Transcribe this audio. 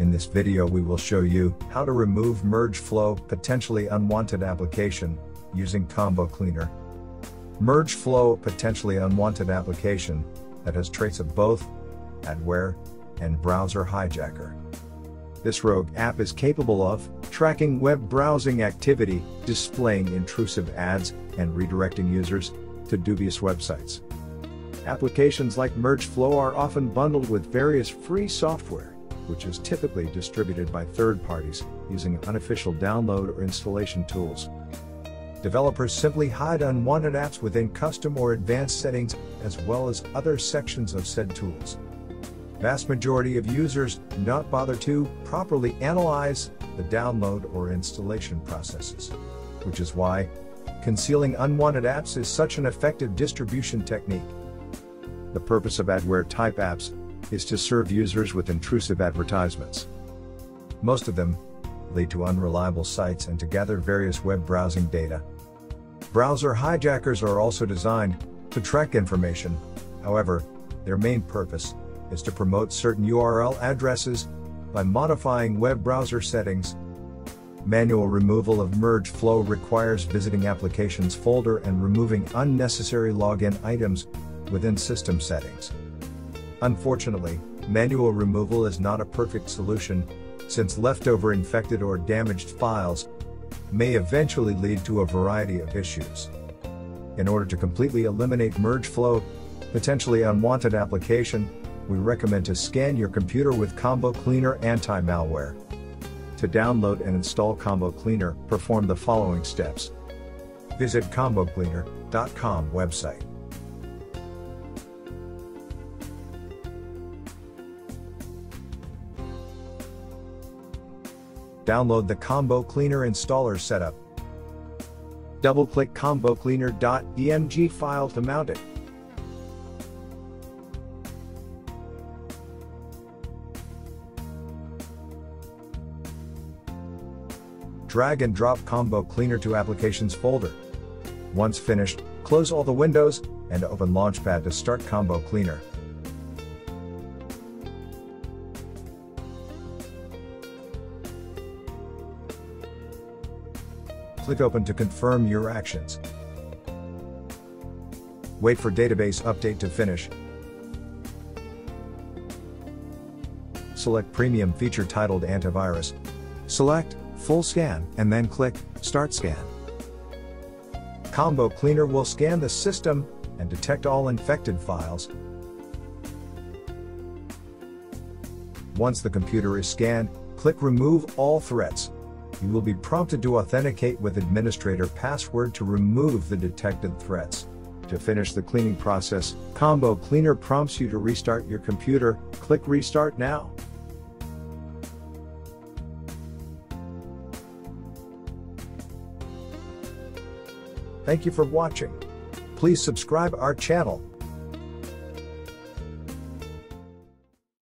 In this video we will show you how to remove merge flow potentially unwanted application using Combo Cleaner. Merge flow potentially unwanted application that has traits of both adware and browser hijacker. This rogue app is capable of tracking web browsing activity, displaying intrusive ads, and redirecting users to dubious websites. Applications like MergeFlow are often bundled with various free software, which is typically distributed by third parties using unofficial download or installation tools. Developers simply hide unwanted apps within custom or advanced settings, as well as other sections of said tools. Vast majority of users do not bother to properly analyze the download or installation processes, which is why concealing unwanted apps is such an effective distribution technique. The purpose of adware type apps is to serve users with intrusive advertisements. Most of them lead to unreliable sites and to gather various web browsing data. Browser hijackers are also designed to track information, however, their main purpose is to promote certain URL addresses by modifying web browser settings. Manual removal of merge flow requires visiting applications folder and removing unnecessary login items within system settings. Unfortunately, manual removal is not a perfect solution, since leftover infected or damaged files may eventually lead to a variety of issues. In order to completely eliminate merge flow, potentially unwanted application, we recommend to scan your computer with Combo Cleaner anti-malware. To download and install Combo Cleaner, perform the following steps. Visit combocleaner.com website. Download the Combo Cleaner installer setup. Double-click combocleaner.dmg file to mount it. Drag and drop Combo Cleaner to Applications folder. Once finished, close all the windows, and open Launchpad to start Combo Cleaner. Click Open to confirm your actions. Wait for database update to finish. Select Premium feature titled Antivirus. Select Full Scan and then click Start Scan. Combo Cleaner will scan the system and detect all infected files. Once the computer is scanned, click Remove All Threats you will be prompted to authenticate with administrator password to remove the detected threats. To finish the cleaning process, Combo Cleaner prompts you to restart your computer, click Restart Now. Thank you for watching. Please subscribe our channel